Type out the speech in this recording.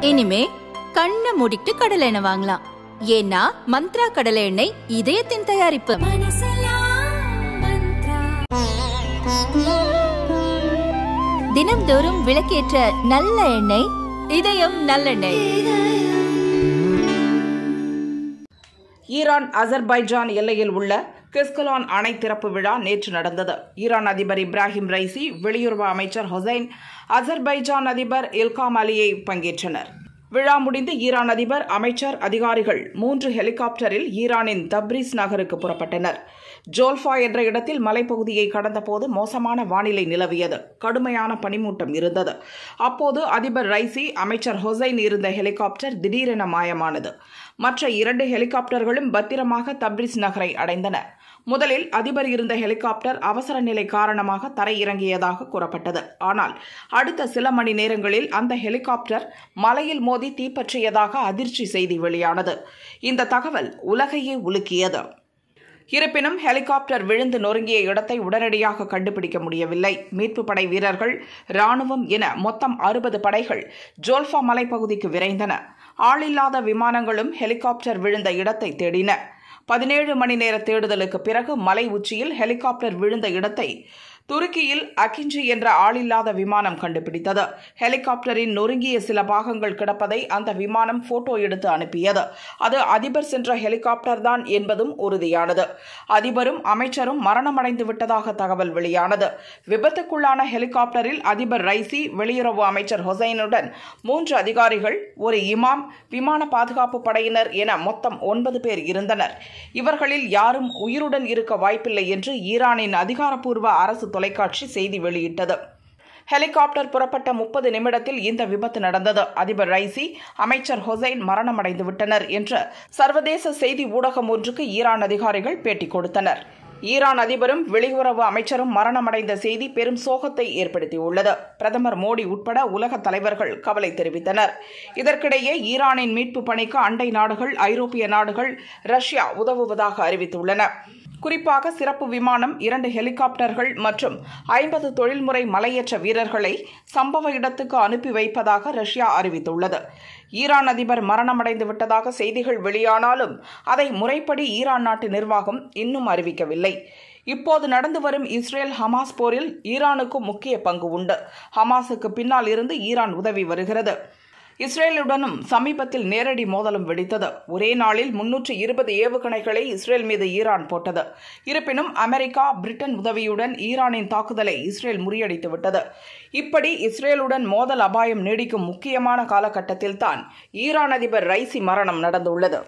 இனிமே கண்ணை மூடிட்டு கடலை எண்ணெய் வாங்கலாம். ஏன்னா மந்த்ரா கடலை எண்ணெய் இதயத்தின் தயாரிப்பு. தினம்தோறும் விளக்கேற்ற நல்ல எண்ணெய் இதயம் நல்லெண்ணெய். ஈரான் அசர்பைஜான் எல்லையில் உள்ள கிஸ்கலான் அணை திறப்பு விழா நேற்று நடந்தது. ஈரான் அதிபர் இப்ராஹிம் ரைசி வெளியுறவு அமைச்சர் ஹொசைன் அசர்பைஜான் அதிபர் இல்காம் அலியை பங்கேற்றனர். விழா முடிந்து ஈரான் அதிபர் அமைச்சர் அதிகாரிகள் மூன்று ஹெலிகாப்டரில் ஈரானின் தப்ரிஸ் நகருக்கு புறப்பட்டனர். ஜோல்ஃபா என்ற இடத்தில் மலைப்பகுதியை கடந்தபோது மோசமான வானிலை நிலவியது. கடுமையான பனிமூட்டம் இருந்தது. அப்போது அதிபர் ரைசி அமைச்சர் ஹொசைன் இருந்த ஹெலிகாப்டர் திடீரென மாயமானது. மற்ற இரண்டு ஹெலிகாப்டர்களும் பத்திரமாக தப்ரிஸ் நகரை அடைந்தன. முதலில் அதிபர் இருந்த ஹெலிகாப்டர் அவசர நிலை காரணமாக தரையிறங்கியதாக கூறப்பட்டது. ஆனால் அடுத்த சில மணி நேரங்களில் அந்த ஹெலிகாப்டர் மலையில் மோதி தீப்பற்றியதாக அதிர்ச்சி செய்தி வெளியானது. இந்த தகவல் உலகையே உலுக்கியது. இருப்பினும் ஹெலிகாப்டர் விழுந்து நொறுங்கிய இடத்தை உடனடியாக கண்டுபிடிக்க முடியவில்லை. மீட்பு படை வீரர்கள் ராணுவம் என மொத்தம் அறுபது படைகள் ஜோல்ஃபா மலைப்பகுதிக்கு விரைந்தன. ஆளில்லாத விமானங்களும் ஹெலிகாப்டர் விழுந்த இடத்தை தேடின. பதினேழு மணி நேர தேடுதலுக்கு பிறகு மலை உச்சியில் ஹெலிகாப்டர் விழுந்த இடத்தை துருக்கியில் அகிஞ்சி என்ற ஆளில்லாத விமானம் கண்டுபிடித்தது. ஹெலிகாப்டரின் நொறுங்கிய சில பாகங்கள் கிடப்பதை அந்த விமானம் போட்டோ எடுத்து அனுப்பியது. அது அதிபர் சென்ற ஹெலிகாப்டர் தான் என்பதும் உறுதியானது. அதிபரும் அமைச்சரும் மரணமடைந்து விட்டதாக தகவல் வெளியானது. விபத்துக்குள்ளான ஹெலிகாப்டரில் அதிபர் ரைசி வெளியுறவு அமைச்சர் ஹொசைனுடன் மூன்று அதிகாரிகள் ஒரு இமாம் விமான பாதுகாப்பு படையினர் என மொத்தம் ஒன்பது பேர் இருந்தனர். இவர்களில் யாரும் உயிருடன் இருக்க வாய்ப்பில்லை என்று ஈரானின் அதிகாரப்பூர்வ அரசு தொலைக்காட்சி செய்தி வெளியிட்டது. ஹெலிகாப்டர் புறப்பட்ட முப்பது நிமிடத்தில் இந்த விபத்து நடந்தது. அதிபர் ரைசி அமைச்சர் ஹொசைன் மரணமடைந்து விட்டனர் என்று சர்வதேச செய்தி ஊடகம் ஒன்றுக்கு ஈரான் அதிகாரிகள் பேட்டி கொடுத்தனர். ஈரான் அதிபரும் வெளியுறவு அமைச்சரும் மரணமடைந்த செய்தி பெரும் சோகத்தை ஏற்படுத்தியுள்ளது. பிரதமர் மோடி உட்பட உலக தலைவர்கள் கவலை தெரிவித்தனர். இதற்கிடையே ஈரானின் மீட்பு பணிக்கு அண்டை நாடுகள் ஐரோப்பிய நாடுகள் ரஷ்யா உதவுவதாக அறிவித்துள்ளன. குறிப்பாக சிறப்பு விமானம் இரண்டு ஹெலிகாப்டர்கள் மற்றும் ஐம்பது தொழில்முறை மலையேற்ற வீரர்களை சம்பவ இடத்துக்கு அனுப்பி வைப்பதாக ரஷ்யா அறிவித்துள்ளது. ஈரான் அதிபர் மரணமடைந்து விட்டதாக செய்திகள் வெளியானாலும் அதை முறைப்படி ஈரான் நாட்டு நிர்வாகம் இன்னும் அறிவிக்கவில்லை. இப்போது நடந்து வரும் இஸ்ரேல் ஹமாஸ் போரில் ஈரானுக்கும் முக்கிய பங்கு உண்டு. ஹமாஸுக்கு பின்னால் இருந்து ஈரான் உதவி வருகிறது. இஸ்ரேலுடனும் சமீபத்தில் நேரடி மோதலும் வெடித்தது. ஒரே நாளில் முன்னூற்று இருபது ஏவுகணைகளை இஸ்ரேல் மீது ஈரான் போட்டது. இருப்பினும் அமெரிக்கா பிரிட்டன் உதவியுடன் ஈரானின் தாக்குதலை இஸ்ரேல் முறியடித்துவிட்டது. இப்படி இஸ்ரேலுடன் மோதல் அபாயம் நீடிக்கும் முக்கியமான காலகட்டத்தில்தான் ஈரான் அதிபர் ரைசி மரணம் நடந்துள்ளது.